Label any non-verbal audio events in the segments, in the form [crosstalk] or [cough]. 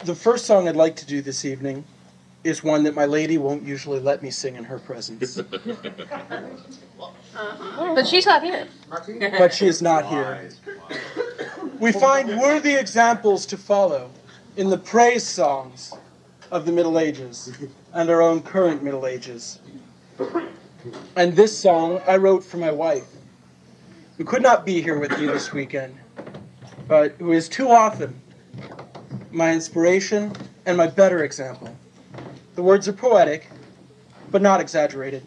The first song I'd like to do this evening is one that my lady won't usually let me sing in her presence. [laughs] But she's not here. but she is not here. We find worthy examples to follow in the praise songs of the Middle Ages and our own current Middle Ages. And this song I wrote for my wife, who could not be here with me this weekend, but who is too often my inspiration and my better example. The words are poetic, but not exaggerated.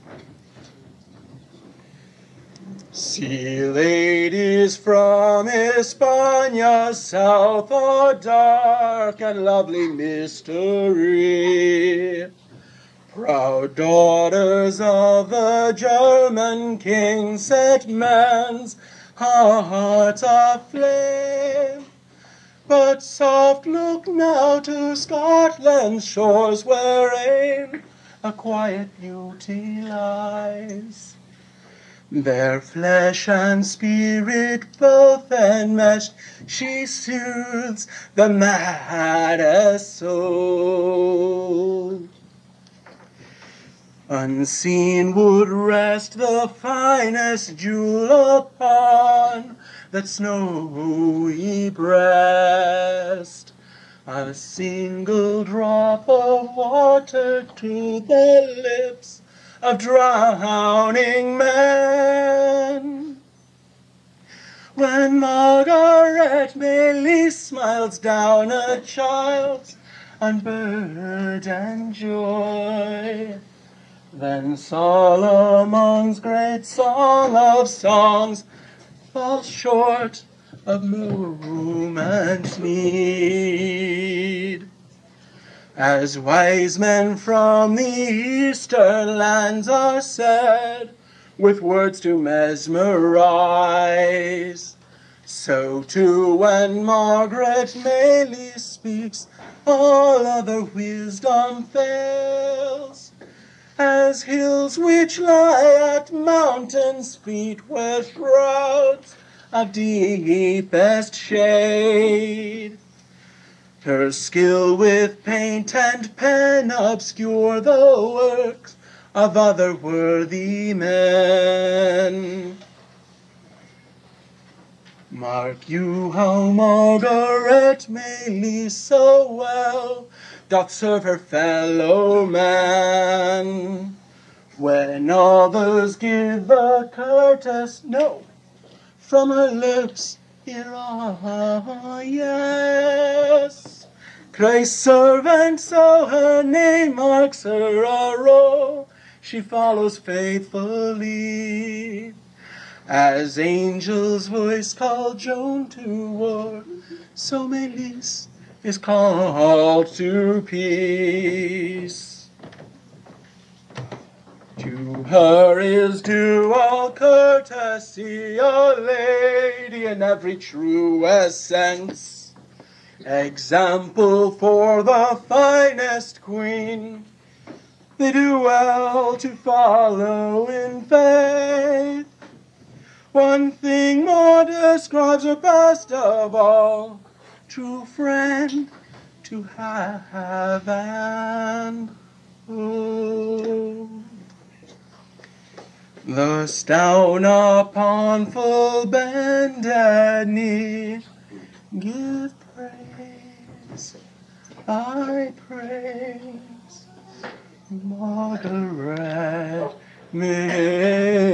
Sea ladies from España, south a dark and lovely mystery. Proud daughters of the German king set men's hearts aflame. But soft look now to Scotland's shores wherein a quiet beauty lies. Their flesh and spirit both enmeshed, she soothes the maddest soul. Unseen would rest the finest jewel upon that snowy breast. A single drop of water to the lips of drowning men. When Margaret Malise smiles down a child's unburdened joy, then Solomon's great song of songs falls short of moment's need. As wise men from the eastern lands are said, with words to mesmerize, so too when Margaret Malise speaks, all other wisdom fails. As hills which lie at mountains' feet wear shrouds of deepest shade. Her skill with paint and pen obscure the works of other worthy men. Mark you how Margaret Malise so well doth serve her fellow man. When others give a courteous no, from her lips hear a yes. Christ's servant, so her name marks her a row, she follows faithfully. As angel's voice called Joan to war, so Malise is called to peace. To her is due all courtesy, a lady in every truest sense. Example for the finest queen, they do well to follow in faith. One thing more describes her best of all, true friend to have and hold. Thus down upon full bended knee, give I praise, Margaret Malise.